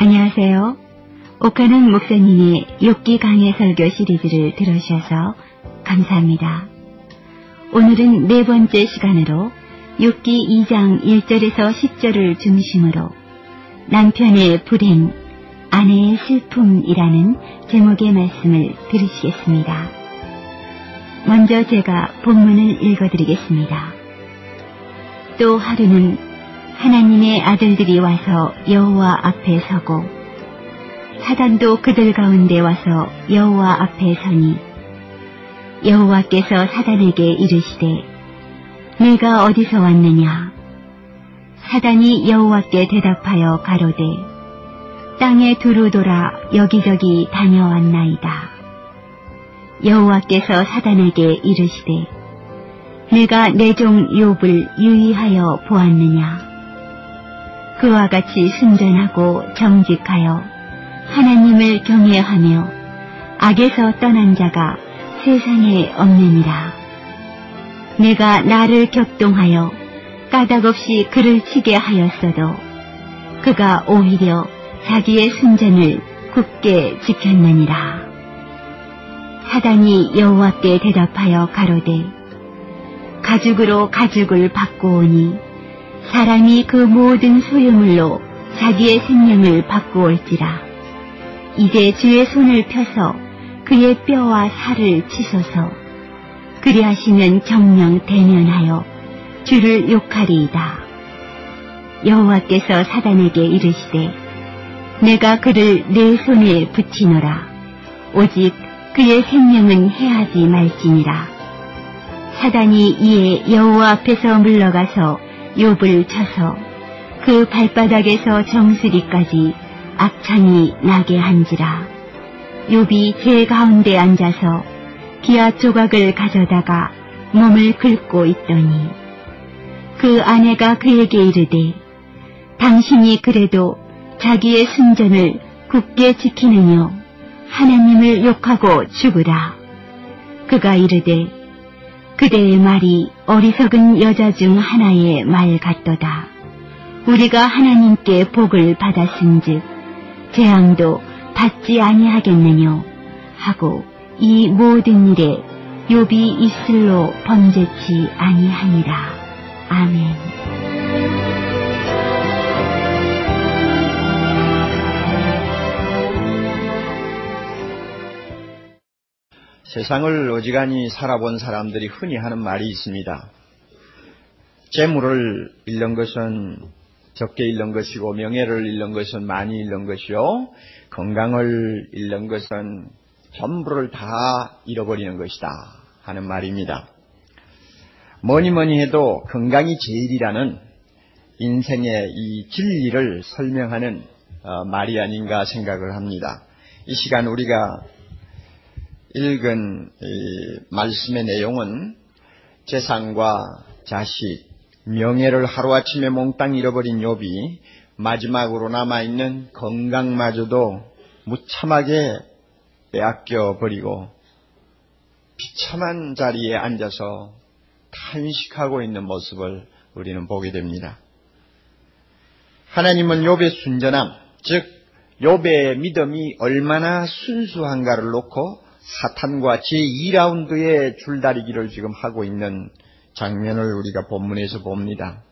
안녕하세요. 옥하는 목사님의 욕기 강의 설교 시리즈를 들으셔서 감사합니다. 오늘은 네 번째 시간으로 욕기 2장 1절에서 10절을 중심으로 남편의 불행, 아내의 슬픔이라는 제목의 말씀을 들으시겠습니다. 먼저 제가 본문을 읽어드리겠습니다. 또 하루는 하나님의 아들들이 와서 여호와 앞에 서고 사단도 그들 가운데 와서 여호와 앞에 서니 여호와께서 사단에게 이르시되 내가 어디서 왔느냐 사단이 여호와께 대답하여 가로되 땅에 두루 돌아 여기저기 다녀왔나이다. 여호와께서 사단에게 이르시되 내가 내 종 욥을 유의하여 보았느냐 그와 같이 순전하고 정직하여 하나님을 경외하며 악에서 떠난 자가 세상에 없느니라 내가 나를 격동하여 까닭없이 그를 치게 하였어도 그가 오히려 자기의 순전을 굳게 지켰느니라. 사단이 여호와께 대답하여 가로되 가죽으로 가죽을 바꾸오니 사람이 그 모든 소유물로 자기의 생명을 바꾸올지라 이제 주의 손을 펴서 그의 뼈와 살을 치소서 그리하시면 정령 대면하여 주를 욕하리이다. 여호와께서 사단에게 이르시되 내가 그를 내 손에 붙이노라 오직 그의 생명은 해하지 말지니라. 사단이 이에 여호와 앞에서 물러가서 욥을 쳐서 그 발바닥에서 정수리까지 악창이 나게 한지라. 욥이 제 가운데 앉아서 기아 조각을 가져다가 몸을 긁고 있더니 그 아내가 그에게 이르되 당신이 그래도 자기의 순전을 굳게 지키느뇨 하나님을 욕하고 죽으라. 그가 이르되 그대의 말이 어리석은 여자 중 하나의 말 같도다. 우리가 하나님께 복을 받았은즉 재앙도 받지 아니하겠느뇨 하고 이 모든 일에 욥이 이슬로 범죄치 아니하니라. 아멘. 세상을 어지간히 살아본 사람들이 흔히 하는 말이 있습니다. 재물을 잃는 것은 적게 잃는 것이고 명예를 잃는 것은 많이 잃는 것이요 건강을 잃는 것은 전부를 다 잃어버리는 것이다 하는 말입니다. 뭐니 뭐니 해도 건강이 제일이라는 인생의 이 진리를 설명하는 말이 아닌가 생각을 합니다. 이 시간 우리가 읽은 말씀의 내용은 재산과 자식, 명예를 하루아침에 몽땅 잃어버린 욥이 마지막으로 남아있는 건강마저도 무참하게 빼앗겨 버리고 비참한 자리에 앉아서 탄식하고 있는 모습을 우리는 보게 됩니다. 하나님은 욥의 순전함, 즉 욥의 믿음이 얼마나 순수한가를 놓고 사탄과 제2라운드의 줄다리기를 지금 하고 있는 장면을 우리가 본문에서 봅니다.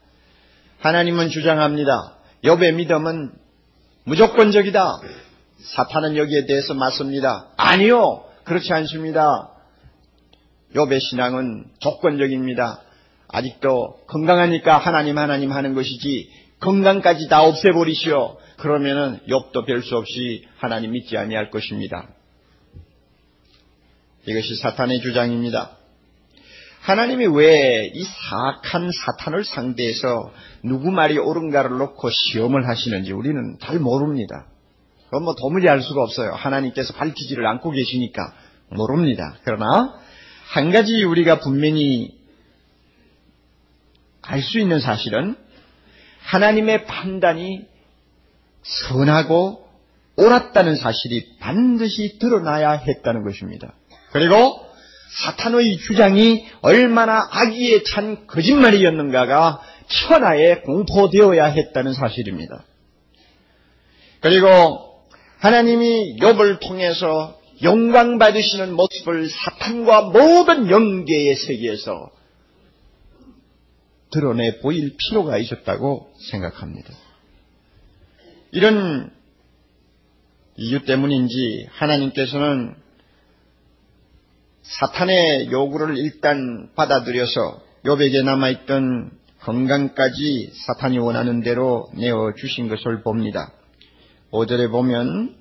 하나님은 주장합니다. 욥의 믿음은 무조건적이다. 사탄은 여기에 대해서 맞습니다. 아니요. 그렇지 않습니다. 욥의 신앙은 조건적입니다. 아직도 건강하니까 하나님 하나님 하는 것이지 건강까지 다 없애버리시오. 그러면은 욥도 별 수 없이 하나님 믿지 아니할 것입니다. 이것이 사탄의 주장입니다. 하나님이 왜 이 사악한 사탄을 상대해서 누구 말이 옳은가를 놓고 시험을 하시는지 우리는 잘 모릅니다. 그건 뭐 도무지 알 수가 없어요. 하나님께서 밝히지를 않고 계시니까 모릅니다. 그러나 한 가지 우리가 분명히 알 수 있는 사실은 하나님의 판단이 선하고 옳았다는 사실이 반드시 드러나야 했다는 것입니다. 그리고 사탄의 주장이 얼마나 악의에 찬 거짓말이었는가가 천하에 공포되어야 했다는 사실입니다. 그리고 하나님이 욥을 통해서 영광 받으시는 모습을 사탄과 모든 영계의 세계에서 드러내 보일 필요가 있었다고 생각합니다. 이런 이유 때문인지 하나님께서는 사탄의 요구를 일단 받아들여서 욥에게 남아있던 건강까지 사탄이 원하는 대로 내어 주신 것을 봅니다. 5절에 보면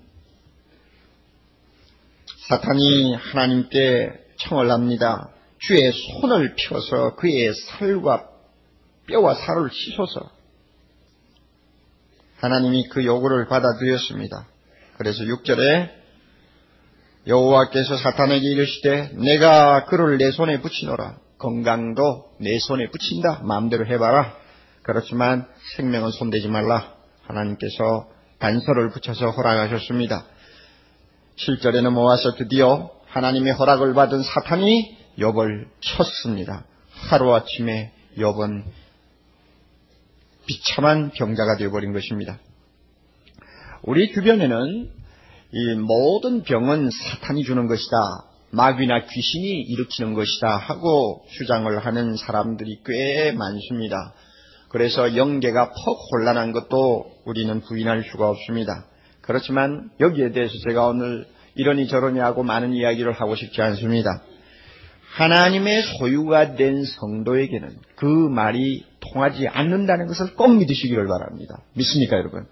사탄이 하나님께 청을 합니다. 주의 손을 펴서 그의 살과 뼈와 살을 씻어서 하나님이 그 요구를 받아들였습니다. 그래서 6절에 여호와께서 사탄에게 이르시되 내가 그를 내 손에 붙이노라. 건강도 내 손에 붙인다. 마음대로 해봐라. 그렇지만 생명은 손대지 말라. 하나님께서 단서를 붙여서 허락하셨습니다. 7절에는 모아서 드디어 하나님의 허락을 받은 사탄이 욥을 쳤습니다. 하루아침에 욥은 비참한 병자가 되어버린 것입니다. 우리 주변에는 이 모든 병은 사탄이 주는 것이다. 마귀나 귀신이 일으키는 것이다 하고 주장을 하는 사람들이 꽤 많습니다. 그래서 영계가 퍽 혼란한 것도 우리는 부인할 수가 없습니다. 그렇지만 여기에 대해서 제가 오늘 이러니 저러니 하고 많은 이야기를 하고 싶지 않습니다. 하나님의 소유가 된 성도에게는 그 말이 통하지 않는다는 것을 꼭 믿으시기를 바랍니다. 믿습니까, 여러분?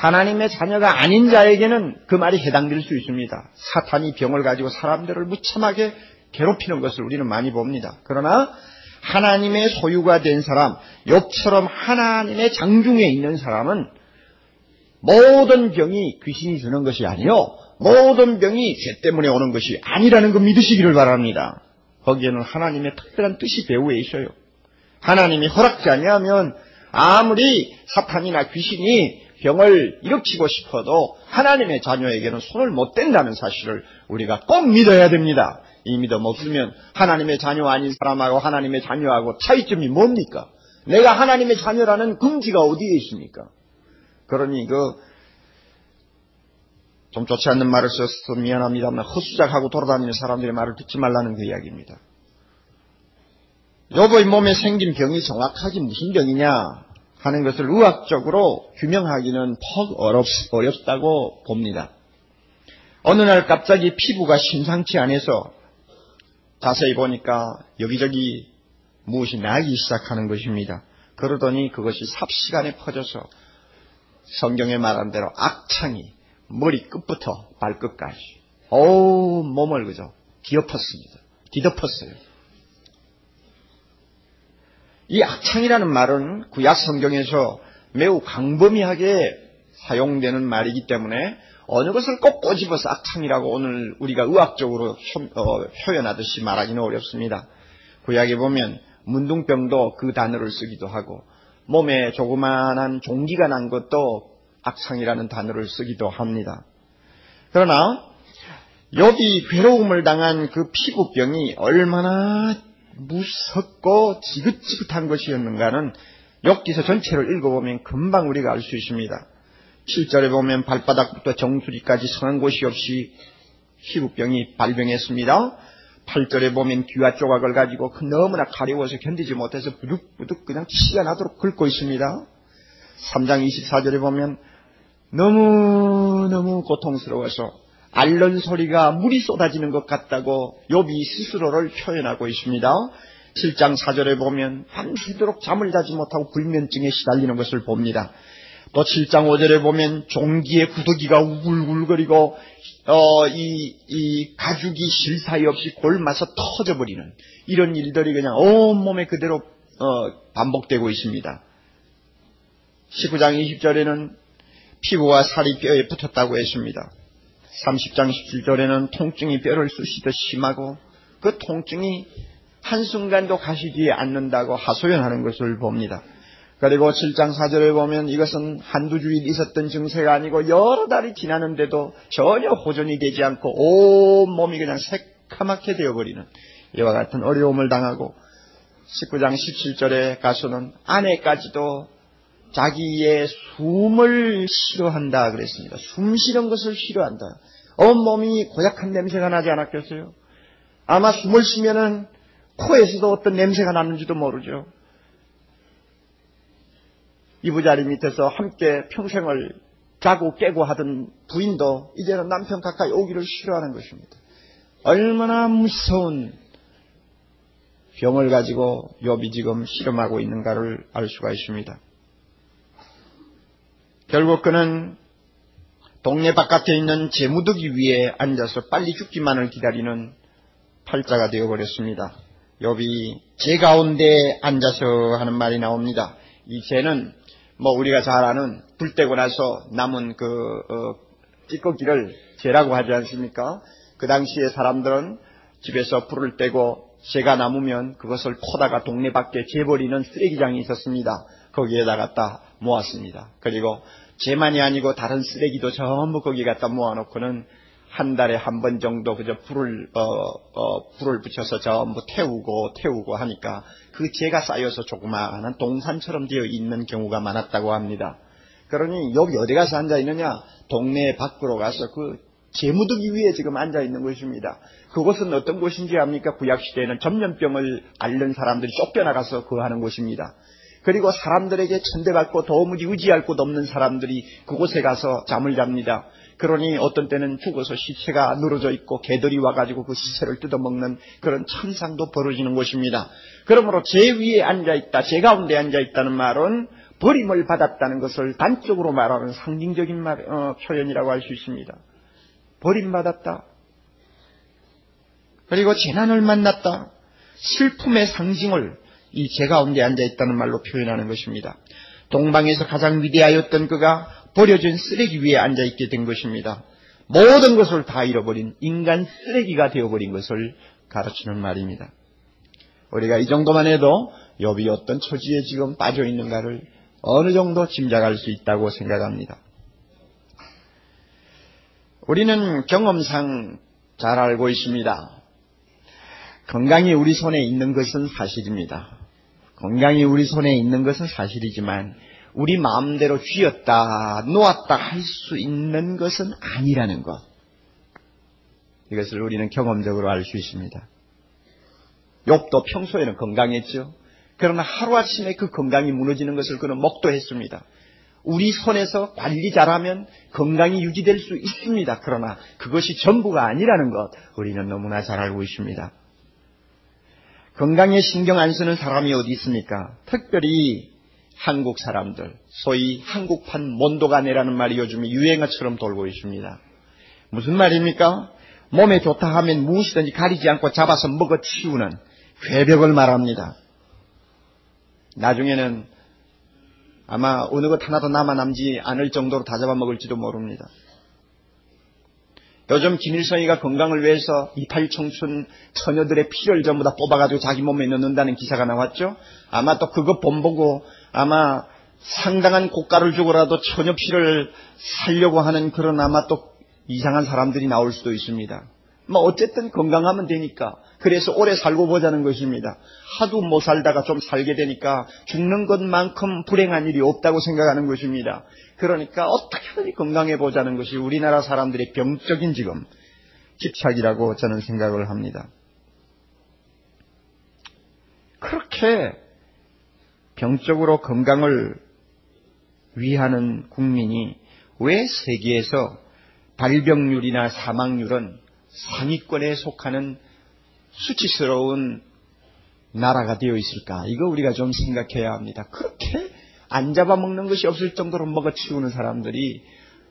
하나님의 자녀가 아닌 자에게는 그 말이 해당될 수 있습니다. 사탄이 병을 가지고 사람들을 무참하게 괴롭히는 것을 우리는 많이 봅니다. 그러나 하나님의 소유가 된 사람, 욕처럼 하나님의 장중에 있는 사람은 모든 병이 귀신이 주는 것이 아니요 모든 병이 죄 때문에 오는 것이 아니라는 거 믿으시기를 바랍니다. 거기에는 하나님의 특별한 뜻이 배후에 있어요. 하나님이 허락지 아니하면 아무리 사탄이나 귀신이 병을 일으키고 싶어도 하나님의 자녀에게는 손을 못 댄다는 사실을 우리가 꼭 믿어야 됩니다. 이 믿음 없으면 하나님의 자녀 아닌 사람하고 하나님의 자녀하고 차이점이 뭡니까? 내가 하나님의 자녀라는 금지가 어디에 있습니까? 그러니 그 좀 좋지 않는 말을 써서 미안합니다만 헛수작하고 돌아다니는 사람들의 말을 듣지 말라는 그 이야기입니다. 여보의 몸에 생긴 병이 정확하게 무슨 병이냐 하는 것을 의학적으로 규명하기는 퍽 어렵, 어렵다고 봅니다. 어느 날 갑자기 피부가 심상치 않아서 자세히 보니까 여기저기 무엇이 나기 시작하는 것입니다. 그러더니 그것이 삽시간에 퍼져서 성경에 말한 대로 악창이 머리 끝부터 발끝까지 온 몸을 그저 뒤엎었습니다. 뒤덮었어요. 이 악창이라는 말은 구약 성경에서 매우 광범위하게 사용되는 말이기 때문에 어느 것을 꼭 꼬집어서 악창이라고 오늘 우리가 의학적으로 어, 표현하듯이 말하기는 어렵습니다. 구약에 보면 문둥병도 그 단어를 쓰기도 하고 몸에 조그마한 종기가 난 것도 악상이라는 단어를 쓰기도 합니다. 그러나 욥이 괴로움을 당한 그 피부병이 얼마나 무섭고 지긋지긋한 것이었는가는 욥기서 전체를 읽어보면 금방 우리가 알 수 있습니다. 7절에 보면 발바닥부터 정수리까지 성한 곳이 없이 피부병이 발병했습니다. 8절에 보면 귀와 조각을 가지고 그 너무나 가려워서 견디지 못해서 부득부득 그냥 치가 나도록 긁고 있습니다. 3장 24절에 보면 너무너무 고통스러워서 앓는 소리가 물이 쏟아지는 것 같다고 욥이 스스로를 표현하고 있습니다. 7장 4절에 보면 밤새도록 잠을 자지 못하고 불면증에 시달리는 것을 봅니다. 또 7장 5절에 보면 종기의 구더기가 우글우글거리고 어, 이, 이 가죽이 실 사이 없이 골마서 터져버리는 이런 일들이 그냥 온몸에 그대로 어, 반복되고 있습니다. 19장 20절에는 피부와 살이 뼈에 붙었다고 했습니다. 30장 17절에는 통증이 뼈를 쑤시듯 심하고 그 통증이 한순간도 가시지 않는다고 하소연하는 것을 봅니다. 그리고 7장 4절에 보면 이것은 한두 주일 있었던 증세가 아니고 여러 달이 지나는데도 전혀 호전이 되지 않고 온 몸이 그냥 새카맣게 되어버리는 이와 같은 어려움을 당하고 19장 17절에 가서는 아내까지도 자기의 숨을 싫어한다 그랬습니다. 숨 쉬는 것을 싫어한다. 온몸이 고약한 냄새가 나지 않았겠어요? 아마 숨을 쉬면은 코에서도 어떤 냄새가 나는지도 모르죠. 이부자리 밑에서 함께 평생을 자고 깨고 하던 부인도 이제는 남편 가까이 오기를 싫어하는 것입니다. 얼마나 무서운 병을 가지고 욥이 지금 실험하고 있는가를 알 수가 있습니다. 결국 그는 동네 바깥에 있는 재무더기 위에 앉아서 빨리 죽기만을 기다리는 팔자가 되어버렸습니다. 욥이 제 가운데 앉아서 하는 말이 나옵니다. 이 재는 뭐 우리가 잘 아는 불 떼고 나서 남은 그 어, 찌꺼기를 재라고 하지 않습니까? 그 당시에 사람들은 집에서 불을 떼고 재가 남으면 그것을 포다가 동네 밖에 재버리는 쓰레기장이 있었습니다. 거기에다 갖다 모았습니다. 그리고 재만이 아니고 다른 쓰레기도 전부 거기 갖다 모아놓고는 한 달에 한 번 정도 그저 불을 어, 어, 불을 붙여서 전부 태우고 태우고 하니까 그 재가 쌓여서 조그마한 동산처럼 되어 있는 경우가 많았다고 합니다. 그러니 여기 어디 가서 앉아 있느냐? 동네 밖으로 가서 그 재무더기 위에 지금 앉아 있는 것입니다. 그곳은 어떤 곳인지 압니까? 구약 시대에는 전염병을 앓는 사람들이 쫓겨나가서 그 하는 곳입니다. 그리고 사람들에게 천대받고 도무지 의지할 곳 없는 사람들이 그곳에 가서 잠을 잡니다. 그러니 어떤 때는 죽어서 시체가 늘어져 있고 개들이 와가지고 그 시체를 뜯어먹는 그런 천상도 벌어지는 곳입니다. 그러므로 제 위에 앉아있다, 제 가운데 앉아있다는 말은 버림을 받았다는 것을 단적으로 말하는 상징적인 말, 어, 표현이라고 할 수 있습니다. 버림받았다. 그리고 재난을 만났다. 슬픔의 상징을 이 제 가운데 앉아 있다는 말로 표현하는 것입니다. 동방에서 가장 위대하였던 그가 버려진 쓰레기 위에 앉아 있게 된 것입니다. 모든 것을 다 잃어버린 인간 쓰레기가 되어버린 것을 가르치는 말입니다. 우리가 이 정도만 해도 욥이 어떤 처지에 지금 빠져 있는가를 어느 정도 짐작할 수 있다고 생각합니다. 우리는 경험상 잘 알고 있습니다. 건강이 우리 손에 있는 것은 사실입니다. 건강이 우리 손에 있는 것은 사실이지만 우리 마음대로 쥐었다 놓았다 할 수 있는 것은 아니라는 것. 이것을 우리는 경험적으로 알 수 있습니다. 욕도 평소에는 건강했죠. 그러나 하루아침에 그 건강이 무너지는 것을 그는 목도했습니다. 우리 손에서 관리 잘하면 건강이 유지될 수 있습니다. 그러나 그것이 전부가 아니라는 것 우리는 너무나 잘 알고 있습니다. 건강에 신경 안 쓰는 사람이 어디 있습니까? 특별히 한국 사람들, 소위 한국판 몬도가네라는 말이 요즘에 유행어처럼 돌고 있습니다. 무슨 말입니까? 몸에 좋다 하면 무엇이든지 가리지 않고 잡아서 먹어 치우는 괴벽을 말합니다. 나중에는 아마 어느 것 하나도 남아 남지 않을 정도로 다 잡아먹을지도 모릅니다. 요즘 김일성이가 건강을 위해서 이탈 청춘 처녀들의 피를 전부 다 뽑아가지고 자기 몸에 넣는다는 기사가 나왔죠. 아마 또 그거 본보고 아마 상당한 고가를 주고라도 처녀 피를 살려고 하는 그런 아마 또 이상한 사람들이 나올 수도 있습니다. 뭐 어쨌든 건강하면 되니까 그래서 오래 살고 보자는 것입니다. 하도 못 살다가 좀 살게 되니까 죽는 것만큼 불행한 일이 없다고 생각하는 것입니다. 그러니까 어떻게든 건강해 보자는 것이 우리나라 사람들의 병적인 지금 집착이라고 저는 생각을 합니다. 그렇게 병적으로 건강을 위하는 국민이 왜 세계에서 발병률이나 사망률은 상위권에 속하는 수치스러운 나라가 되어 있을까? 이거 우리가 좀 생각해야 합니다. 그렇게 안 잡아먹는 것이 없을 정도로 먹어치우는 사람들이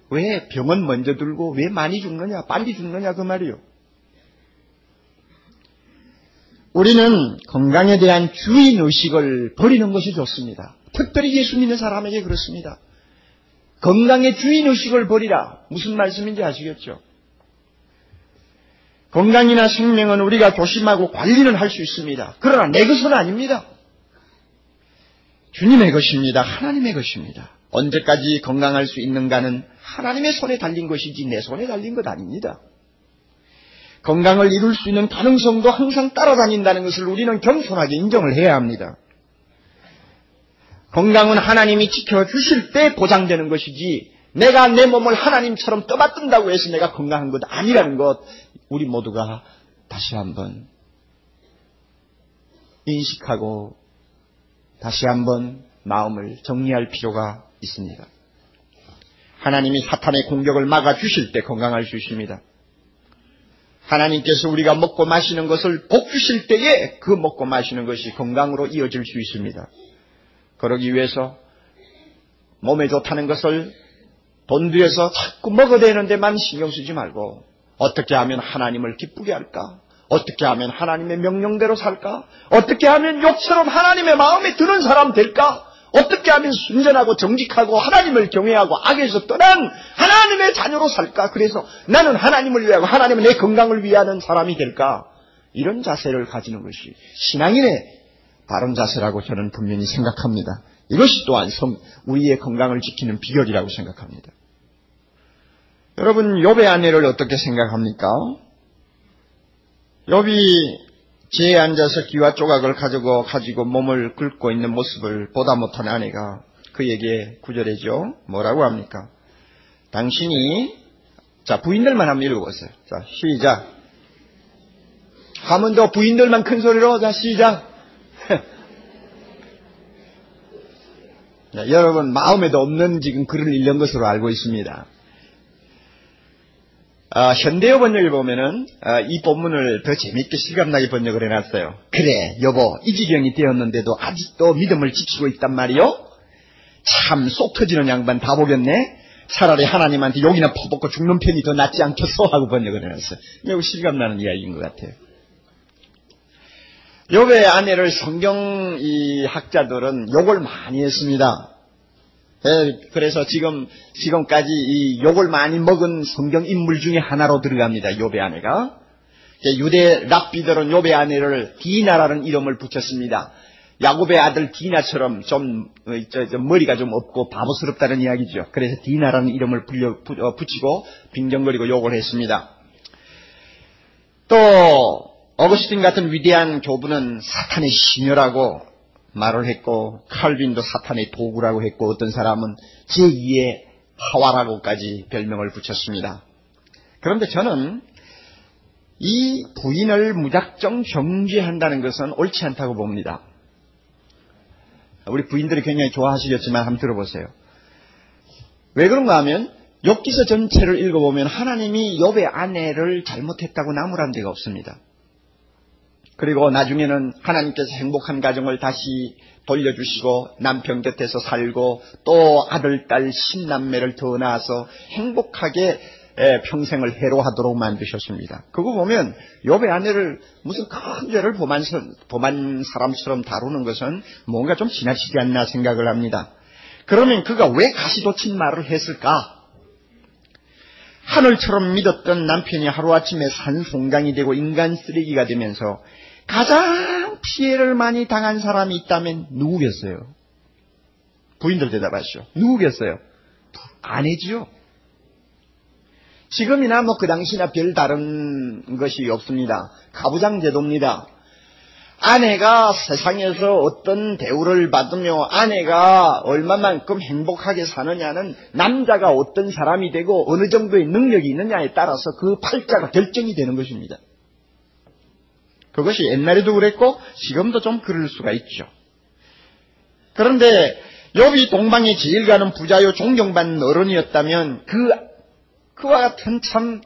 왜 병은 먼저 들고 왜 많이 죽느냐, 빨리 죽느냐 그 말이요. 우리는 건강에 대한 주인 의식을 버리는 것이 좋습니다. 특별히 예수 믿는 사람에게 그렇습니다. 건강의 주인 의식을 버리라. 무슨 말씀인지 아시겠죠? 건강이나 생명은 우리가 조심하고 관리는 할 수 있습니다. 그러나 내 것은 아닙니다. 주님의 것입니다. 하나님의 것입니다. 언제까지 건강할 수 있는가는 하나님의 손에 달린 것이지 내 손에 달린 것 아닙니다. 건강을 이룰 수 있는 가능성도 항상 따라다닌다는 것을 우리는 겸손하게 인정을 해야 합니다. 건강은 하나님이 지켜주실 때 보장되는 것이지 내가 내 몸을 하나님처럼 떠받든다고 해서 내가 건강한 것 아니라는 것 우리 모두가 다시 한번 인식하고 다시 한번 마음을 정리할 필요가 있습니다. 하나님이 사탄의 공격을 막아주실 때 건강할 수 있습니다. 하나님께서 우리가 먹고 마시는 것을 복 주실 때에 그 먹고 마시는 것이 건강으로 이어질 수 있습니다. 그러기 위해서 몸에 좋다는 것을 돈 들여서 자꾸 먹어대는 데만 신경 쓰지 말고 어떻게 하면 하나님을 기쁘게 할까? 어떻게 하면 하나님의 명령대로 살까? 어떻게 하면 욕처럼 하나님의 마음에 드는 사람 될까? 어떻게 하면 순전하고 정직하고 하나님을 경외하고 악에서 떠난 하나님의 자녀로 살까? 그래서 나는 하나님을 위하고 하나님의 내 건강을 위하는 사람이 될까? 이런 자세를 가지는 것이 신앙인의 바른 자세라고 저는 분명히 생각합니다. 이것이 또한 성, 우리의 건강을 지키는 비결이라고 생각합니다. 여러분, 욥의 아내를 어떻게 생각합니까? 욥이 지에 앉아서 기와 조각을 가지고 가지고 몸을 긁고 있는 모습을 보다 못한 아내가 그에게 구절해죠. 뭐라고 합니까? 당신이 자 부인들만 한번 읽어보세요. 자 시작. 하면 더 부인들만 큰 소리로 자 시작. 자, 여러분 마음에도 없는 지금 글을 읽는 것으로 알고 있습니다. 어, 현대어 번역을 보면은 어, 이 본문을 더 재미있게 실감나게 번역을 해놨어요. 그래 여보 이 지경이 되었는데도 아직도 믿음을 지키고 있단 말이요? 참 속 터지는 양반 다 보겠네. 차라리 하나님한테 욕이나 퍼붓고 죽는 편이 더 낫지 않겠어 하고 번역을 해놨어요. 매우 실감나는 이야기인 것 같아요. 욥의 아내를 성경 이 학자들은 욕을 많이 했습니다. 예, 그래서 지금 지금까지 이 욕을 많이 먹은 성경 인물 중에 하나로 들어갑니다. 요배 아내가 유대 랍비들은 요배 아내를 디나라는 이름을 붙였습니다. 야곱의 아들 디나처럼 좀 어, 머리가 좀 없고 바보스럽다는 이야기죠. 그래서 디나라는 이름을 어, 붙이고 빙정거리고 욕을 했습니다. 또 어거스틴 같은 위대한 교부는 사탄의 시녀라고 말을 했고 칼빈도 사탄의 도구라고 했고 어떤 사람은 제2의 하와라고까지 별명을 붙였습니다. 그런데 저는 이 부인을 무작정 정죄한다는 것은 옳지 않다고 봅니다. 우리 부인들이 굉장히 좋아하시겠지만 한번 들어보세요. 왜 그런가 하면 욥기서 전체를 읽어보면 하나님이 욥의 아내를 잘못했다고 나무란 데가 없습니다. 그리고 나중에는 하나님께서 행복한 가정을 다시 돌려주시고 남편 곁에서 살고 또 아들, 딸, 신남매를 더 낳아서 행복하게 평생을 해로하도록 만드셨습니다. 그거 보면 욥의 아내를 무슨 큰 죄를 범한, 범한 사람처럼 다루는 것은 뭔가 좀 지나치지 않나 생각을 합니다. 그러면 그가 왜 가시도친 말을 했을까? 하늘처럼 믿었던 남편이 하루아침에 산송강이 되고 인간 쓰레기가 되면서 가장 피해를 많이 당한 사람이 있다면 누구겠어요? 부인들 대답하시오. 누구겠어요? 아내지요. 지금이나 뭐 그 당시나 별 다른 것이 없습니다. 가부장 제도입니다. 아내가 세상에서 어떤 대우를 받으며 아내가 얼마만큼 행복하게 사느냐는 남자가 어떤 사람이 되고 어느 정도의 능력이 있느냐에 따라서 그 팔자가 결정이 되는 것입니다. 그것이 옛날에도 그랬고 지금도 좀 그럴 수가 있죠. 그런데 욥이 동방에 제일 가는 부자요 존경받는 어른이었다면 그 그와 같은 참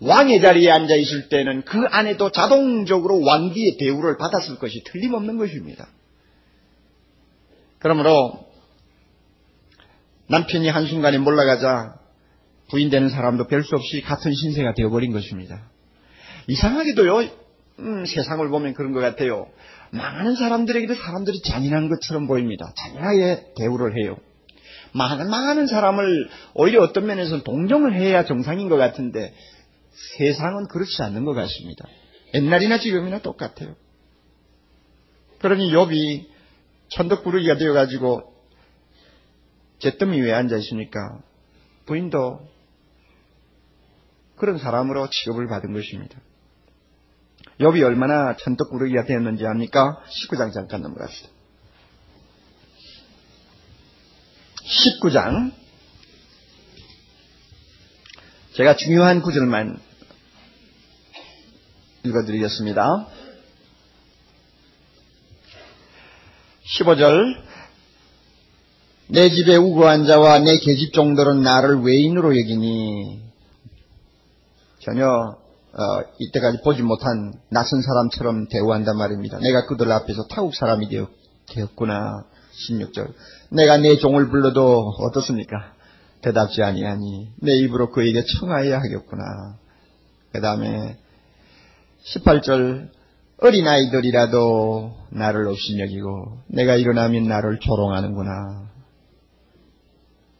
왕의 자리에 앉아 있을 때는 그 안에도 자동적으로 왕비의 대우를 받았을 것이 틀림없는 것입니다. 그러므로 남편이 한순간에 몰라가자 부인 되는 사람도 별 수 없이 같은 신세가 되어버린 것입니다. 이상하게도요, 음, 세상을 보면 그런 것 같아요. 많은 사람들에게도 사람들이 잔인한 것처럼 보입니다. 잔인하게 대우를 해요. 많은 사람을 오히려 어떤 면에서는 동정을 해야 정상인 것 같은데 세상은 그렇지 않는 것 같습니다. 옛날이나 지금이나 똑같아요. 그러니 욥이 천덕부르기가 되어가지고 잿더미 위에 앉아 있으니까 부인도 그런 사람으로 취급을 받은 것입니다. 욥이 얼마나 천덕부르기가 되었는지 압니까? 19장 잠깐 넘어갑시다. 19장 제가 중요한 구절만 읽어드리겠습니다. 15절 내 집에 우거한 자와 내 계집 종들은 나를 외인으로 여기니 전혀 어, 이때까지 보지 못한 낯선 사람처럼 대우한단 말입니다. 내가 그들 앞에서 타국 사람이 되었, 되었구나. 16절 내가 내 종을 불러도 어떻습니까? 대답지 아니하니 내 입으로 그에게 청하여야 하겠구나. 그 다음에 18절 어린아이들이라도 나를 없이 여기고 내가 일어나면 나를 조롱하는구나.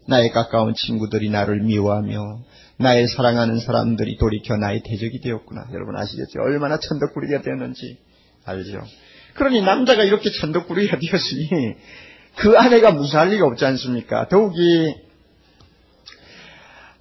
나의 가까운 친구들이 나를 미워하며 나의 사랑하는 사람들이 돌이켜 나의 대적이 되었구나. 여러분 아시겠죠? 얼마나 천덕꾸리가 되었는지 알죠? 그러니 남자가 이렇게 천덕꾸리가 되었으니 그 아내가 무사할 리가 없지 않습니까? 더욱이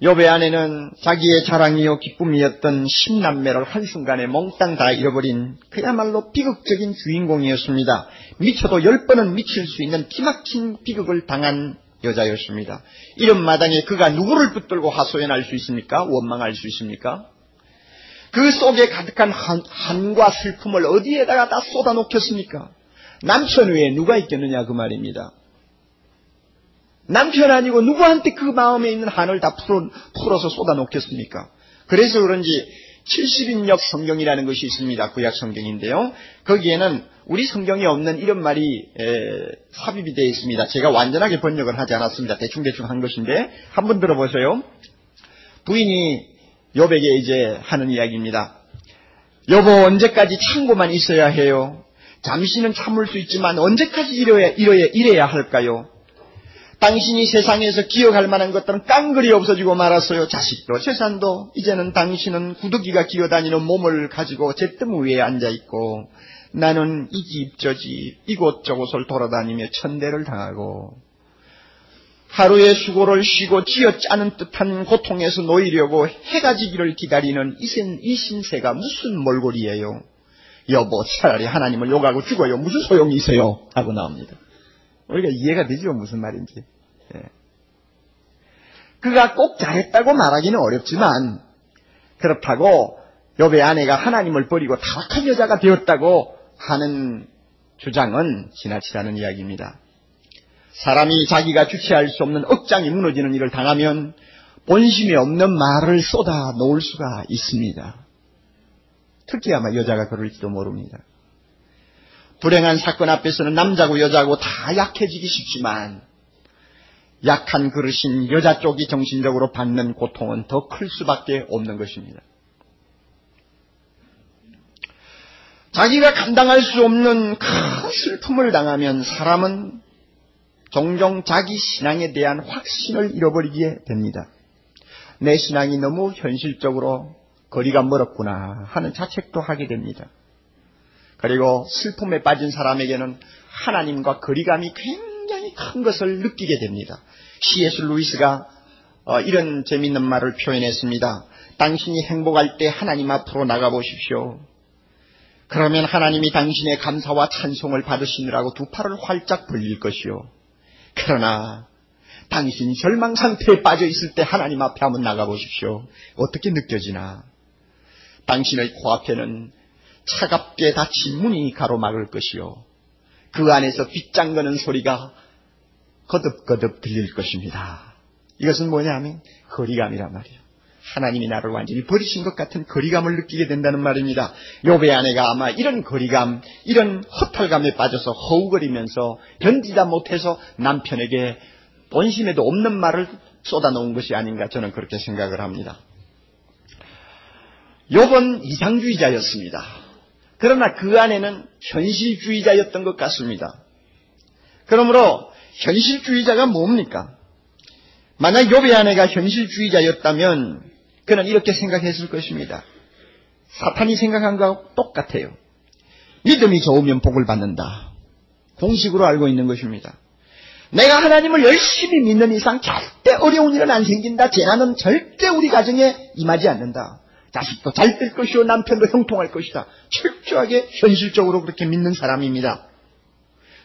여배 아내는 자기의 자랑이요 기쁨이었던 십남매를 한순간에 몽땅 다 잃어버린 그야말로 비극적인 주인공이었습니다. 미쳐도 열 번은 미칠 수 있는 기막힌 비극을 당한 여자였습니다. 이런 마당에 그가 누구를 붙들고 하소연할 수 있습니까? 원망할 수 있습니까? 그 속에 가득한 한, 과 슬픔을 어디에다가 다 쏟아놓겠습니까? 남편 외에 누가 있겠느냐 그 말입니다. 남편 아니고 누구한테 그 마음에 있는 한을 다 풀어, 풀어서 쏟아놓겠습니까? 그래서 그런지 70인역 성경이라는 것이 있습니다. 구약 성경인데요. 거기에는 우리 성경이 없는 이런 말이 에, 삽입이 되어 있습니다. 제가 완전하게 번역을 하지 않았습니다. 대충대충 한 것인데 한번 들어보세요. 부인이 여백에 이제 하는 이야기입니다. 여보 언제까지 참고만 있어야 해요? 잠시는 참을 수 있지만 언제까지 이래야, 이래야, 이래야 할까요? 당신이 세상에서 기억할 만한 것들은 깡그리 없어지고 말았어요. 자식도 재산도 이제는 당신은 구더기가 기어다니는 몸을 가지고 제뜸 위에 앉아있고 나는 이 집 저집 이곳저곳을 돌아다니며 천대를 당하고 하루의 수고를 쉬고 쥐어 짜는 듯한 고통에서 놓이려고 해가 지기를 기다리는 이신, 이 신세가 무슨 몰골이에요. 여보 차라리 하나님을 욕하고 죽어요. 무슨 소용이 있어요. 하고 나옵니다. 우리가 이해가 되죠 무슨 말인지. 예. 그가 꼭 잘했다고 말하기는 어렵지만 그렇다고 여배 아내가 하나님을 버리고 타락한 여자가 되었다고 하는 주장은 지나치다는 이야기입니다. 사람이 자기가 주체할 수 없는 억장이 무너지는 일을 당하면 본심이 없는 말을 쏟아 놓을 수가 있습니다. 특히 아마 여자가 그럴지도 모릅니다. 불행한 사건 앞에서는 남자고 여자고 다 약해지기 쉽지만 약한 그릇인 여자 쪽이 정신적으로 받는 고통은 더 클 수밖에 없는 것입니다. 자기가 감당할 수 없는 큰 슬픔을 당하면 사람은 종종 자기 신앙에 대한 확신을 잃어버리게 됩니다. 내 신앙이 너무 현실적으로 거리가 멀었구나 하는 자책도 하게 됩니다. 그리고 슬픔에 빠진 사람에게는 하나님과 거리감이 굉장히 큰 것을 느끼게 됩니다. C.S. 루이스가 어, 이런 재밌는 말을 표현했습니다. 당신이 행복할 때 하나님 앞으로 나가보십시오. 그러면 하나님이 당신의 감사와 찬송을 받으시느라고 두 팔을 활짝 벌릴 것이요. 그러나 당신이 절망 상태에 빠져 있을 때 하나님 앞에 한번 나가보십시오. 어떻게 느껴지나? 당신의 코앞에는 차갑게 닫힌 문이 가로막을 것이요. 그 안에서 빗장거는 소리가 거듭거듭 들릴 것입니다. 이것은 뭐냐면 거리감이란 말이에요. 하나님이 나를 완전히 버리신 것 같은 거리감을 느끼게 된다는 말입니다. 요배 아내가 아마 이런 거리감, 이런 허탈감에 빠져서 허우거리면서 견디다 못해서 남편에게 본심에도 없는 말을 쏟아놓은 것이 아닌가 저는 그렇게 생각을 합니다. 요번 이상주의자였습니다. 그러나 그 안에는 현실주의자였던 것 같습니다. 그러므로 현실주의자가 뭡니까? 만약 요배 아내가 현실주의자였다면 그는 이렇게 생각했을 것입니다. 사탄이 생각한 것과 똑같아요. 믿음이 좋으면 복을 받는다. 공식으로 알고 있는 것입니다. 내가 하나님을 열심히 믿는 이상 절대 어려운 일은 안 생긴다. 재난은 절대 우리 가정에 임하지 않는다. 자식도 잘 될 것이요 남편도 형통할 것이다. 철저하게 현실적으로 그렇게 믿는 사람입니다.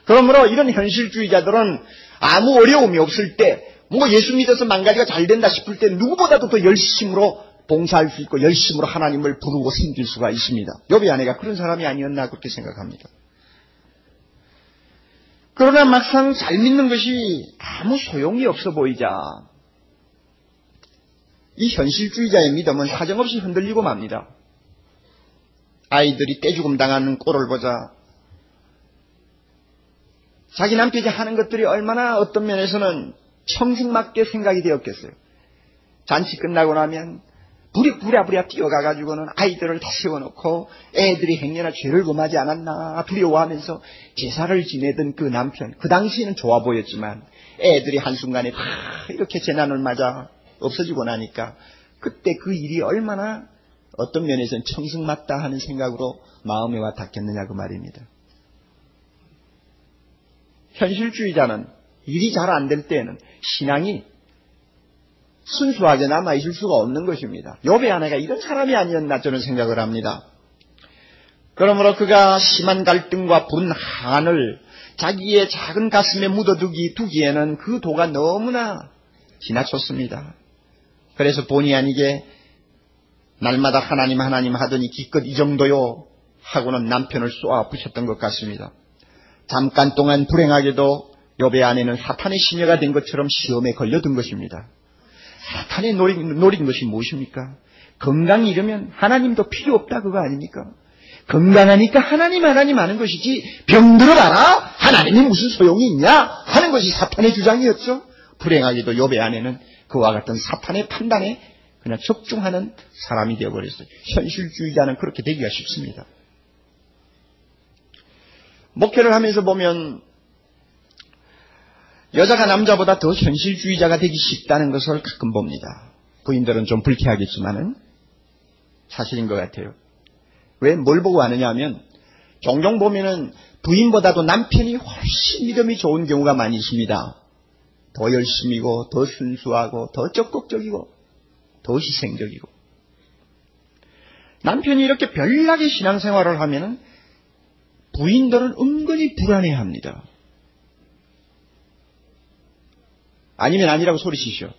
그러므로 이런 현실주의자들은 아무 어려움이 없을 때, 뭐 예수 믿어서 망가지가 잘 된다 싶을 때 누구보다도 더 열심으로 봉사할 수 있고 열심으로 하나님을 부르고 섬길 수가 있습니다. 여비 아내가 그런 사람이 아니었나 그렇게 생각합니다. 그러나 막상 잘 믿는 것이 아무 소용이 없어 보이자 이 현실주의자의 믿음은 사정없이 흔들리고 맙니다. 아이들이 떼죽음 당하는 꼴을 보자 자기 남편이 하는 것들이 얼마나 어떤 면에서는 청승맞게 생각이 되었겠어요. 잔치 끝나고 나면 부리 부랴부랴 뛰어가가지고는 아이들을 다 세워놓고 애들이 행여나 죄를 범하지 않았나 두려워하면서 제사를 지내던 그 남편 그 당시에는 좋아 보였지만 애들이 한순간에 다 이렇게 재난을 맞아 없어지고 나니까 그때 그 일이 얼마나 어떤 면에서는 청승맞다 하는 생각으로 마음에 와 닿겠느냐 그 말입니다. 현실주의자는 일이 잘 안 될 때는 신앙이 순수하게 남아 있을 수가 없는 것입니다. 요배 아내가 이런 사람이 아니었나 저는 생각을 합니다. 그러므로 그가 심한 갈등과 분한을 자기의 작은 가슴에 묻어두기 두기에는 그 도가 너무나 지나쳤습니다. 그래서 본의 아니게 날마다 하나님 하나님 하더니 기껏 이 정도요 하고는 남편을 쏘아 부셨던 것 같습니다. 잠깐 동안 불행하게도 여배 아내는 사탄의 시녀가 된 것처럼 시험에 걸려든 것입니다. 사탄의 노린, 노린 것이 무엇입니까? 건강이 이러면 하나님도 필요 없다 그거 아닙니까? 건강하니까 하나님 하나님 하는 것이지 병들어 봐라 하나님이 무슨 소용이 있냐 하는 것이 사탄의 주장이었죠. 불행하게도 요배 아내는 그와 같은 사탄의 판단에 그냥 적중하는 사람이 되어버렸어요. 현실주의자는 그렇게 되기가 쉽습니다. 목회를 하면서 보면 여자가 남자보다 더 현실주의자가 되기 쉽다는 것을 가끔 봅니다. 부인들은 좀 불쾌하겠지만은 사실인 것 같아요. 왜 뭘 보고 하느냐 하면 종종 보면은 부인보다도 남편이 훨씬 믿음이 좋은 경우가 많이 있습니다. 더 열심이고 더 순수하고 더 적극적이고 더 희생적이고 남편이 이렇게 별나게 신앙생활을 하면은 부인들은 은근히 불안해합니다. 아니면 아니라고 소리치시오.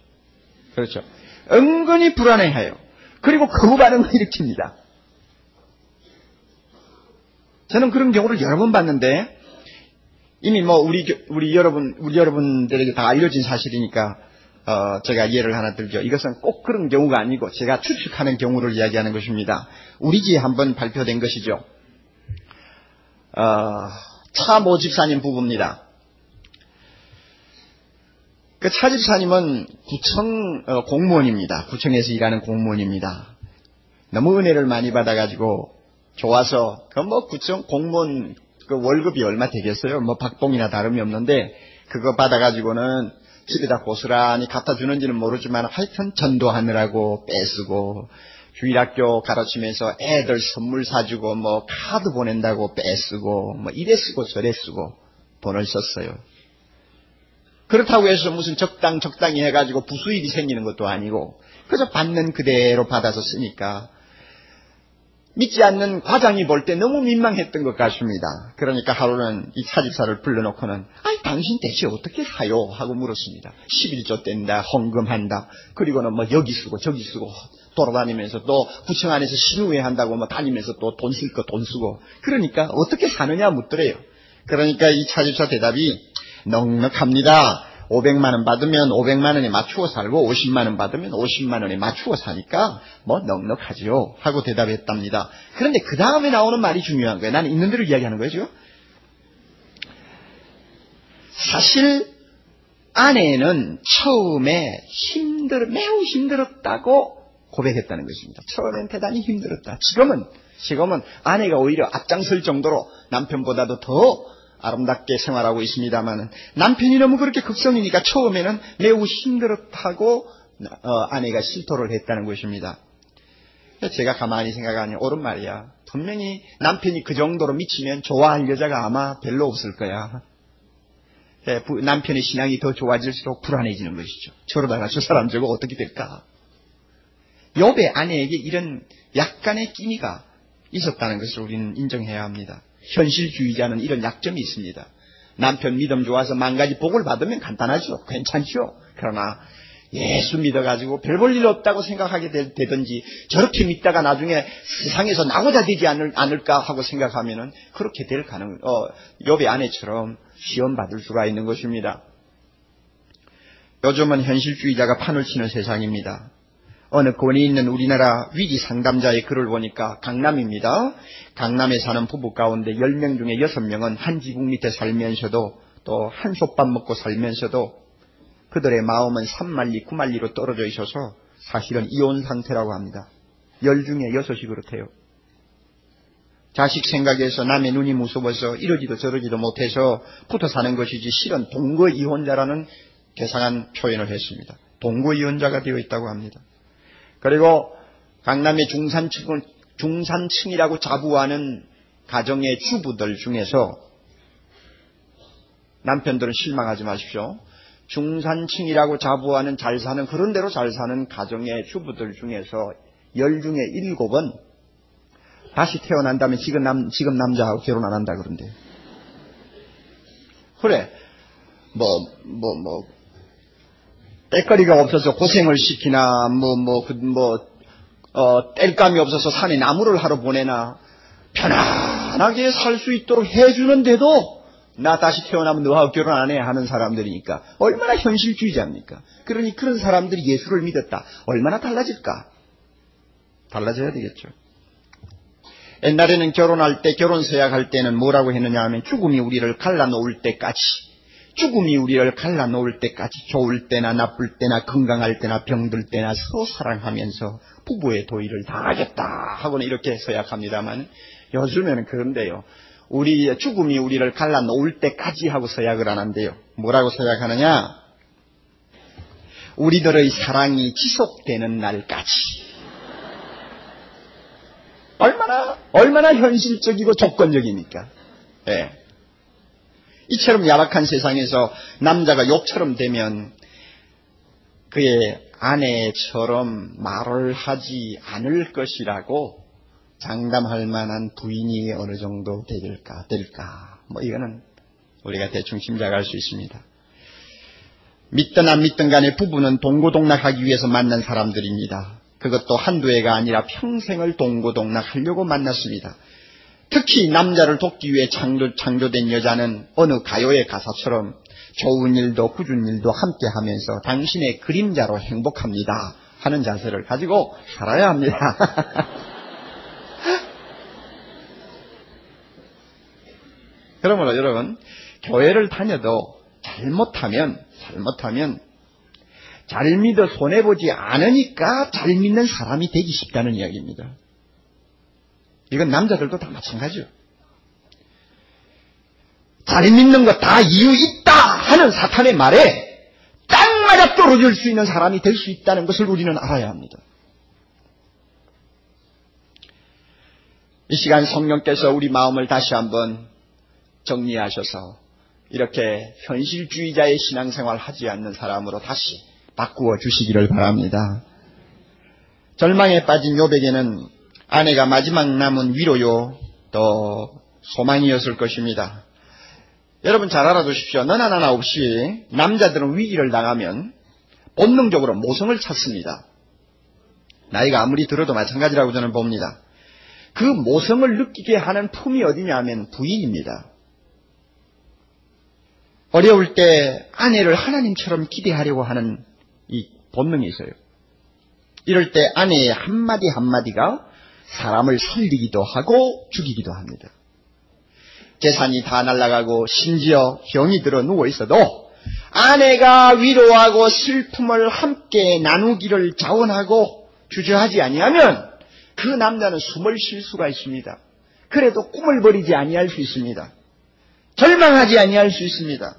그렇죠. 은근히 불안해해요. 그리고 거부 반응을 일으킵니다. 저는 그런 경우를 여러 번 봤는데 이미 뭐 우리 우리 여러분 우리 여러분들에게 다 알려진 사실이니까 어, 제가 예를 하나 들죠. 이것은 꼭 그런 경우가 아니고 제가 추측하는 경우를 이야기하는 것입니다. 우리 집에 한번 발표된 것이죠. 어, 차모 집사님 부부입니다. 그 차집사님은 구청 어, 공무원입니다. 구청에서 일하는 공무원입니다. 너무 은혜를 많이 받아가지고 좋아서 그 뭐 구청 공무원 그 월급이 얼마 되겠어요? 뭐 박봉이나 다름이 없는데 그거 받아가지고는 집에다 고스란히 갖다 주는지는 모르지만 하여튼 전도하느라고 빼쓰고 주일학교 가르치면서 애들 선물 사주고 뭐 카드 보낸다고 빼쓰고 뭐 이래 쓰고 저래 쓰고 돈을 썼어요. 그렇다고 해서 무슨 적당 적당히 해가지고 부수입이 생기는 것도 아니고 그래서 받는 그대로 받아서 쓰니까 믿지 않는 과장이 볼 때 너무 민망했던 것 같습니다. 그러니까 하루는 이 차집사를 불러놓고는 아이 당신 대체 어떻게 사요? 하고 물었습니다. 11조 뗀다 헌금한다 그리고는 뭐 여기 쓰고 저기 쓰고 돌아다니면서 또 구청 안에서 신우회 한다고 뭐 다니면서 또 돈 쓸 거 돈 쓰고 그러니까 어떻게 사느냐 묻더래요. 그러니까 이 차집사 대답이 넉넉합니다. 500만 원 받으면 500만 원에 맞추어 살고 50만 원 받으면 50만 원에 맞추어 사니까 뭐 넉넉하지요 하고 대답했답니다. 그런데 그 다음에 나오는 말이 중요한 거예요. 나는 있는 대로 이야기하는 거죠. 사실 아내는 처음에 힘들 매우 힘들었다고 고백했다는 것입니다. 처음엔 대단히 힘들었다. 지금은 지금은 아내가 오히려 앞장설 정도로 남편보다도 더 아름답게 생활하고 있습니다만 남편이 너무 그렇게 극성이니까 처음에는 매우 힘들었다고 어, 아내가 실토를 했다는 것입니다. 제가 가만히 생각하니 옳은 말이야. 분명히 남편이 그 정도로 미치면 좋아할 여자가 아마 별로 없을 거야. 예, 남편의 신앙이 더 좋아질수록 불안해지는 것이죠. 저러다가 저 사람 저거 어떻게 될까? 여배 아내에게 이런 약간의 끼니가 있었다는 것을 우리는 인정해야 합니다. 현실주의자는 이런 약점이 있습니다. 남편 믿음 좋아서 만 가지 복을 받으면 간단하죠. 괜찮죠. 그러나 예수 믿어가지고 별 볼 일 없다고 생각하게 되든지 저렇게 믿다가 나중에 세상에서 나고자 되지 않을, 않을까 하고 생각하면은 그렇게 될 가능, 어, 욥의 아내처럼 시험 받을 수가 있는 것입니다. 요즘은 현실주의자가 판을 치는 세상입니다. 어느 권위 있는 우리나라 위기 상담자의 글을 보니까 강남입니다. 강남에 사는 부부 가운데 10명 중에 6명은 한 지붕 밑에 살면서도 또 한 솥밥 먹고 살면서도 그들의 마음은 3만리, 9만리로 떨어져 있어서 사실은 이혼 상태라고 합니다. 열 중에 여섯이 그렇대요. 자식 생각에서 남의 눈이 무서워서 이러지도 저러지도 못해서 붙어 사는 것이지 실은 동거 이혼자라는 개상한 표현을 했습니다. 동거 이혼자가 되어 있다고 합니다. 그리고 강남의 중산층을 중산층이라고 자부하는 가정의 주부들 중에서 남편들은 실망하지 마십시오. 중산층이라고 자부하는 잘 사는 그런 대로 잘 사는 가정의 주부들 중에서 열 중에 일곱은 다시 태어난 다면 지금 남 지금 남자하고 결혼 안 한다 그런데 그래 뭐 뭐 뭐 때거리가 없어서 고생을 시키나 뭐뭐 그 뭐 어, 뗄감이 없어서 산에 나무를 하러 보내나 편안하게 살 수 있도록 해주는데도 나 다시 태어나면 너하고 결혼 안 해 하는 사람들이니까 얼마나 현실주의자입니까? 그러니 그런 사람들이 예수를 믿었다. 얼마나 달라질까? 달라져야 되겠죠. 옛날에는 결혼할 때 결혼 서약할 때는 뭐라고 했느냐 하면 죽음이 우리를 갈라놓을 때까지 죽음이 우리를 갈라놓을 때까지 좋을 때나 나쁠 때나 건강할 때나 병들 때나 서로 사랑하면서 부부의 도의를 다하겠다 하고는 이렇게 서약합니다만 요즘에는 그런데요. 우리 죽음이 우리를 갈라놓을 때까지 하고 서약을 안 한대요. 뭐라고 서약하느냐? 우리들의 사랑이 지속되는 날까지. 얼마나 얼마나 현실적이고 조건적입니까? 예. 이처럼 야박한 세상에서 남자가 욕처럼 되면 그의 아내처럼 말을 하지 않을 것이라고 장담할 만한 부인이 어느 정도 될까, 될까. 뭐 이거는 우리가 대충 짐작할 수 있습니다. 믿든 안 믿든 간에 부부는 동고동락하기 위해서 만난 사람들입니다. 그것도 한두 해가 아니라 평생을 동고동락하려고 만났습니다. 특히 남자를 돕기 위해 창조, 창조된 여자는 어느 가요의 가사처럼 좋은 일도 꾸준 일도 함께 하면서 당신의 그림자로 행복합니다. 하는 자세를 가지고 살아야 합니다. 그러므로 여러분, 교회를 다녀도 잘못하면, 잘못하면, 잘 믿어 손해보지 않으니까 잘 믿는 사람이 되기 쉽다는 이야기입니다. 이건 남자들도 다 마찬가지요. 잘 믿는 거 다 이유 있다 하는 사탄의 말에 딱 맞아 떨어질 수 있는 사람이 될 수 있다는 것을 우리는 알아야 합니다. 이 시간 성령께서 우리 마음을 다시 한번 정리하셔서 이렇게 현실주의자의 신앙생활 하지 않는 사람으로 다시 바꾸어 주시기를 바랍니다. 절망에 빠진 요백에는 아내가 마지막 남은 위로요 또 소망이었을 것입니다. 여러분 잘 알아두십시오. 너나 나나 없이 남자들은 위기를 당하면 본능적으로 모성을 찾습니다. 나이가 아무리 들어도 마찬가지라고 저는 봅니다. 그 모성을 느끼게 하는 품이 어디냐면 부인입니다. 어려울 때 아내를 하나님처럼 기대하려고 하는 이 본능이 있어요. 이럴 때 아내의 한마디 한마디가 사람을 살리기도 하고 죽이기도 합니다. 재산이 다 날아가고 심지어 병이 들어 누워 있어도 아내가 위로하고 슬픔을 함께 나누기를 자원하고 주저하지 아니하면 그 남자는 숨을 쉴 수가 있습니다. 그래도 꿈을 버리지 아니할 수 있습니다. 절망하지 아니할 수 있습니다.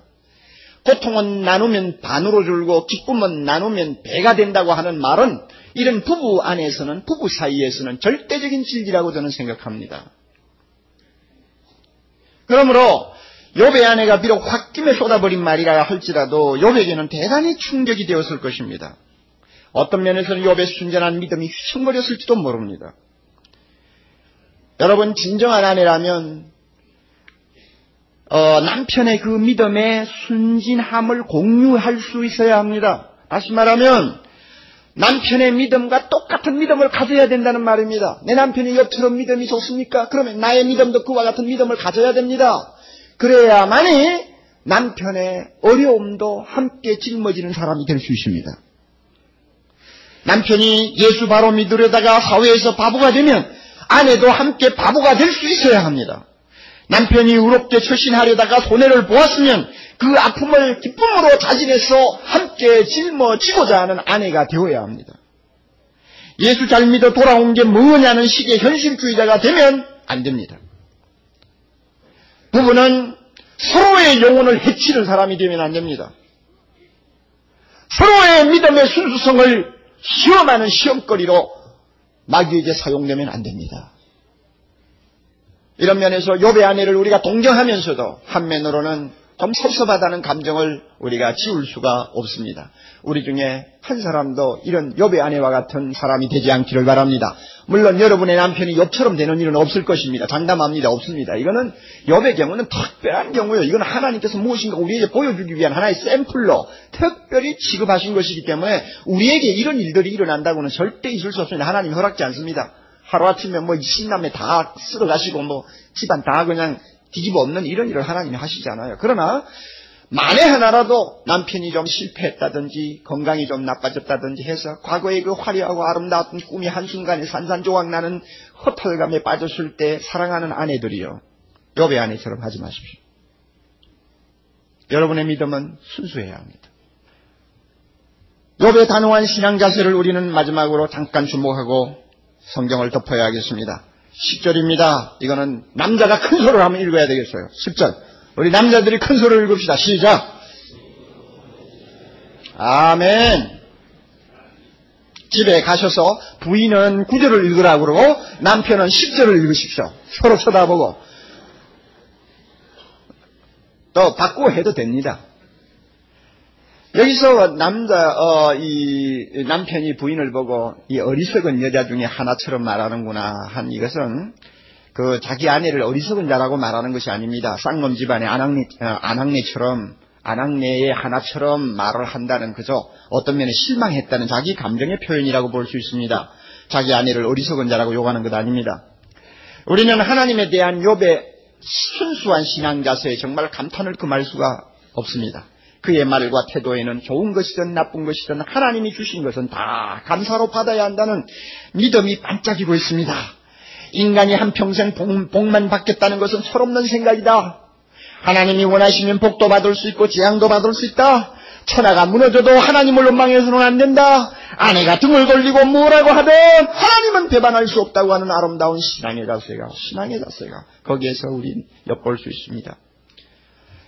고통은 나누면 반으로 줄고 기쁨은 나누면 배가 된다고 하는 말은 이런 부부 안에서는 부부 사이에서는 절대적인 진리라고 저는 생각합니다. 그러므로 요배 아내가 비록 홧김에 쏟아버린 말이라 할지라도 요배에게는 대단히 충격이 되었을 것입니다. 어떤 면에서는 요배 순전한 믿음이 휘청거렸을지도 모릅니다. 여러분 진정한 아내라면 어, 남편의 그 믿음의 순진함을 공유할 수 있어야 합니다. 다시 말하면 남편의 믿음과 똑같은 믿음을 가져야 된다는 말입니다. 내 남편이 옆처럼 믿음이 좋습니까? 그러면 나의 믿음도 그와 같은 믿음을 가져야 됩니다. 그래야만이 남편의 어려움도 함께 짊어지는 사람이 될 수 있습니다. 남편이 예수 바로 믿으려다가 사회에서 바보가 되면 아내도 함께 바보가 될 수 있어야 합니다. 남편이 의롭게 처신하려다가 손해를 보았으면 그 아픔을 기쁨으로 자진해서 함께 짊어지고자 하는 아내가 되어야 합니다. 예수 잘 믿어 돌아온 게 뭐냐는 식의 현실주의자가 되면 안 됩니다. 부부는 서로의 영혼을 해치는 사람이 되면 안 됩니다. 서로의 믿음의 순수성을 시험하는 시험거리로 마귀에게 사용되면 안 됩니다. 이런 면에서 요배 아내를 우리가 동경하면서도 한면으로는 좀 섭섭하다는 감정을 우리가 지울 수가 없습니다. 우리 중에 한 사람도 이런 여배 아내와 같은 사람이 되지 않기를 바랍니다. 물론 여러분의 남편이 옆처럼 되는 일은 없을 것입니다. 장담합니다. 없습니다. 이거는 여배 경우는 특별한 경우예요. 이건 하나님께서 무엇인가 우리에게 보여주기 위한 하나의 샘플로 특별히 취급하신 것이기 때문에 우리에게 이런 일들이 일어난다고는 절대 있을 수 없습니다. 하나님 허락지 않습니다. 하루아침에 뭐 신남에 다 쓸어 가시고 뭐 집안 다 그냥 뒤집어 엎는 이런 일을 하나님이 하시잖아요. 그러나 만에 하나라도 남편이 좀 실패했다든지 건강이 좀 나빠졌다든지 해서 과거의 그 화려하고 아름다웠던 꿈이 한순간에 산산조각 나는 허탈감에 빠졌을 때 사랑하는 아내들이요. 여배 아내처럼 하지 마십시오. 여러분의 믿음은 순수해야 합니다. 여배 단호한 신앙 자세를 우리는 마지막으로 잠깐 주목하고 성경을 덮어야 하겠습니다. 10절입니다. 이거는 남자가 큰 소리를 하면 읽어야 되겠어요. 10절. 우리 남자들이 큰 소리를 읽읍시다. 시작. 아멘. 집에 가셔서 부인은 9절을 읽으라고 그러고 남편은 10절을 읽으십시오. 서로 쳐다보고. 또 바꾸고 해도 됩니다. 여기서 남자, 어, 이 남편이 부인을 보고 이 어리석은 여자 중에 하나처럼 말하는구나 한 이것은 그 자기 아내를 어리석은 자라고 말하는 것이 아닙니다. 쌍놈 집안의 아낙네, 어, 아낙네처럼 아낙네의 하나처럼 말을 한다는 그저 어떤 면에 실망했다는 자기 감정의 표현이라고 볼 수 있습니다. 자기 아내를 어리석은 자라고 욕하는 것 아닙니다. 우리는 하나님에 대한 욥의 순수한 신앙 자세에 정말 감탄을 금할 수가 없습니다. 그의 말과 태도에는 좋은 것이든 나쁜 것이든 하나님이 주신 것은 다 감사로 받아야 한다는 믿음이 반짝이고 있습니다. 인간이 한평생 복, 만 받겠다는 것은 철없는 생각이다. 하나님이 원하시면 복도 받을 수 있고 재앙도 받을 수 있다. 천하가 무너져도 하나님을 원망해서는 안 된다. 아내가 등을 돌리고 뭐라고 하든 하나님은 배반할 수 없다고 하는 아름다운 신앙의 자세가 신앙의 자세가 거기에서 우린 엿볼 수 있습니다.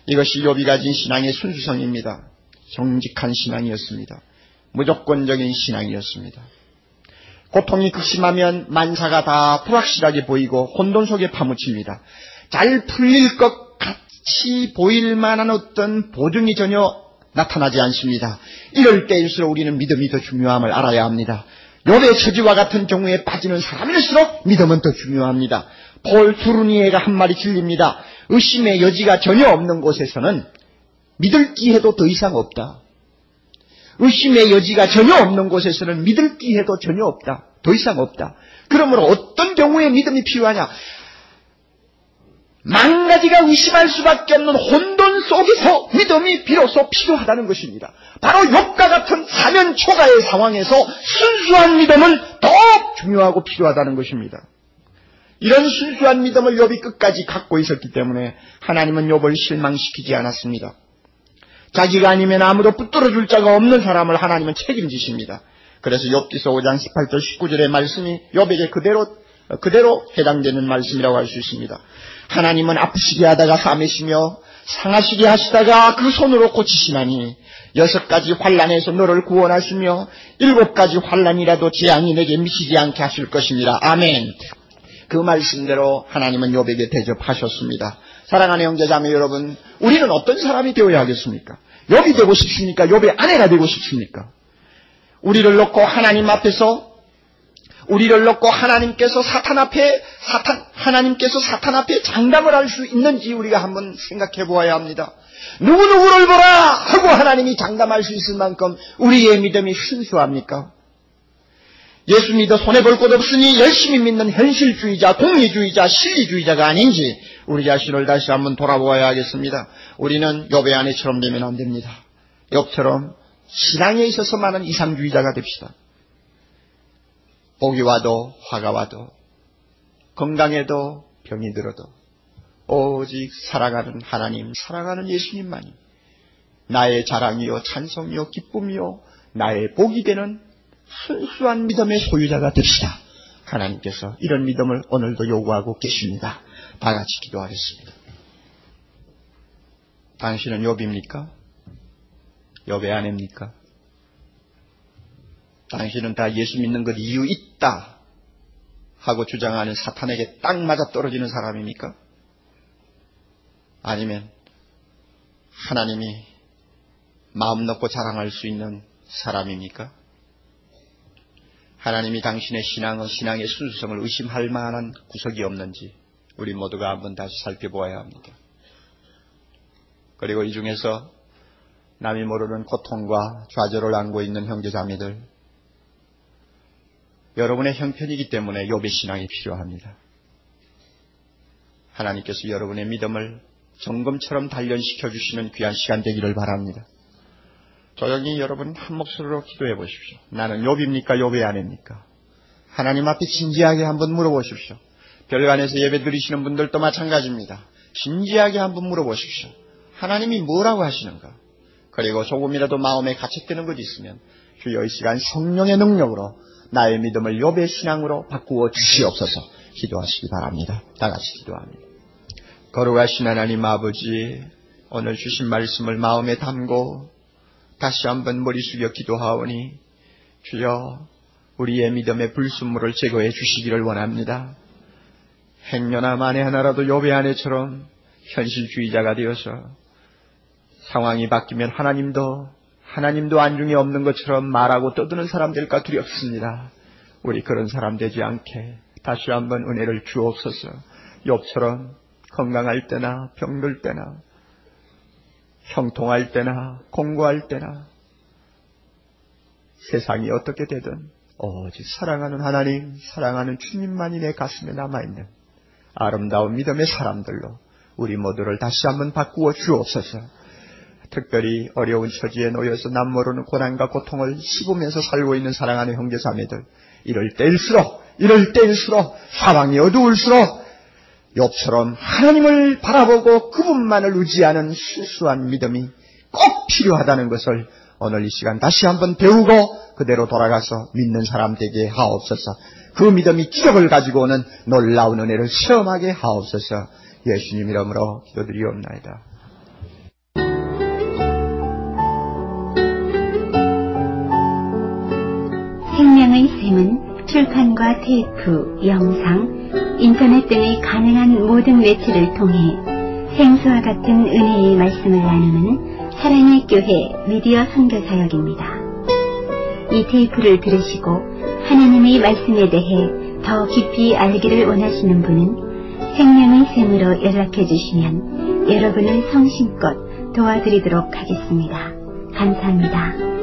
이것이 욥이 가진 신앙의 순수성입니다. 정직한 신앙이었습니다. 무조건적인 신앙이었습니다. 고통이 극심하면 만사가 다 불확실하게 보이고 혼돈 속에 파묻힙니다. 잘 풀릴 것 같이 보일 만한 어떤 보증이 전혀 나타나지 않습니다. 이럴 때일수록 우리는 믿음이 더 중요함을 알아야 합니다. 욥의 처지와 같은 경우에 빠지는 사람일수록 믿음은 더 중요합니다. 폴 두루니에가 한 말이 진립니다. 의심의 여지가 전혀 없는 곳에서는 믿을 기회도 더 이상 없다. 의심의 여지가 전혀 없는 곳에서는 믿을 기회도 전혀 없다. 더 이상 없다. 그러므로 어떤 경우에 믿음이 필요하냐? 만 가지가 의심할 수밖에 없는 혼돈 속에서 믿음이 비로소 필요하다는 것입니다. 바로 욕과 같은 사면 초가의 상황에서 순수한 믿음은 더 중요하고 필요하다는 것입니다. 이런 순수한 믿음을 욥이 끝까지 갖고 있었기 때문에 하나님은 욥을 실망시키지 않았습니다. 자기가 아니면 아무도 붙들어 줄 자가 없는 사람을 하나님은 책임지십니다. 그래서 욥기서 5장 18절 19절의 말씀이 욥에게 그대로 그대로 해당되는 말씀이라고 할 수 있습니다. 하나님은 아프시게 하다가 싸매시며 상하시게 하시다가 그 손으로 고치시나니 여섯 가지 환란에서 너를 구원하시며 일곱 가지 환란이라도 재앙이 내게 미치지 않게 하실 것입니다. 아멘. 그 말씀대로 하나님은 욥에게 대접하셨습니다. 사랑하는 형제자매 여러분, 우리는 어떤 사람이 되어야 하겠습니까? 욥이 되고 싶습니까? 욥의 아내가 되고 싶습니까? 우리를 놓고 하나님 앞에서 우리를 놓고 하나님께서 사탄 앞에 사탄 하나님께서 사탄 앞에 장담을 할 수 있는지 우리가 한번 생각해 보아야 합니다. 누구 누구를 보라 하고 하나님이 장담할 수 있을 만큼 우리의 믿음이 순수합니까? 예수 믿어 손해볼 것 없으니 열심히 믿는 현실주의자, 공리주의자, 실리주의자가 아닌지 우리 자신을 다시 한번 돌아보아야 하겠습니다. 우리는 욥의 아내처럼 되면 안 됩니다. 욥처럼 신앙에 있어서 많은 이상주의자가 됩시다. 복이 와도 화가 와도 건강에도 병이 들어도 오직 사랑하는 하나님, 사랑하는 예수님만이 나의 자랑이요 찬송이요 기쁨이요 나의 복이 되는 순수한 믿음의 소유자가 됩시다. 하나님께서 이런 믿음을 오늘도 요구하고 계십니다. 다 같이 기도하겠습니다. 당신은 욥입니까? 욥의 아내입니까? 당신은 다 예수 믿는 것 이유 있다 하고 주장하는 사탄에게 딱 맞아 떨어지는 사람입니까? 아니면 하나님이 마음 놓고 자랑할 수 있는 사람입니까? 하나님이 당신의 신앙은 신앙의 순수성을 의심할 만한 구석이 없는지 우리 모두가 한번 다시 살펴보아야 합니다. 그리고 이 중에서 남이 모르는 고통과 좌절을 안고 있는 형제자매들 여러분의 형편이기 때문에 요배 신앙이 필요합니다. 하나님께서 여러분의 믿음을 점검처럼 단련시켜 주시는 귀한 시간 되기를 바랍니다. 조용히 여러분 한 목소리로 기도해 보십시오. 나는 욥입니까? 욥의 아내입니까? 하나님 앞에 진지하게 한번 물어보십시오. 별관에서 예배 드리시는 분들도 마찬가지입니다. 진지하게 한번 물어보십시오. 하나님이 뭐라고 하시는가? 그리고 조금이라도 마음에 가책되는 것이 있으면 주여 이 시간 성령의 능력으로 나의 믿음을 욥의 신앙으로 바꾸어 주시옵소서 기도하시기 바랍니다. 다 같이 기도합니다. 거룩하신 하나님 아버지 오늘 주신 말씀을 마음에 담고 다시 한번 머리 숙여 기도하오니 주여 우리의 믿음의 불순물을 제거해 주시기를 원합니다. 행여나 만에 하나라도 요배 아내처럼 현실주의자가 되어서 상황이 바뀌면 하나님도 하나님도 안중에 없는 것처럼 말하고 떠드는 사람 될까 두렵습니다. 우리 그런 사람 되지 않게 다시 한번 은혜를 주옵소서. 욥처럼 건강할 때나 병들 때나 형통할 때나 공부할 때나 세상이 어떻게 되든 오직 사랑하는 하나님, 사랑하는 주님만이 내 가슴에 남아있는 아름다운 믿음의 사람들로 우리 모두를 다시 한번 바꾸어 주옵소서. 특별히 어려운 처지에 놓여서 남 모르는 고난과 고통을 씹으면서 살고 있는 사랑하는 형제 자매들 이럴 때일수록 이럴 때일수록 사방이 어두울수록 욥처럼 하나님을 바라보고 그분만을 의지하는 순수한 믿음이 꼭 필요하다는 것을 오늘 이 시간 다시 한번 배우고 그대로 돌아가서 믿는 사람 되게 하옵소서. 그 믿음이 기적을 가지고 오는 놀라운 은혜를 시험하게 하옵소서. 예수님 이름으로 기도드리옵나이다. 생명의 샘은 출판과 테이프, 영상, 인터넷 등의 가능한 모든 매체를 통해 생수와 같은 은혜의 말씀을 나누는 사랑의 교회 미디어 선교사역입니다. 이 테이프를 들으시고 하나님의 말씀에 대해 더 깊이 알기를 원하시는 분은 생명의 샘으로 연락해 주시면 여러분을 성심껏 도와드리도록 하겠습니다. 감사합니다.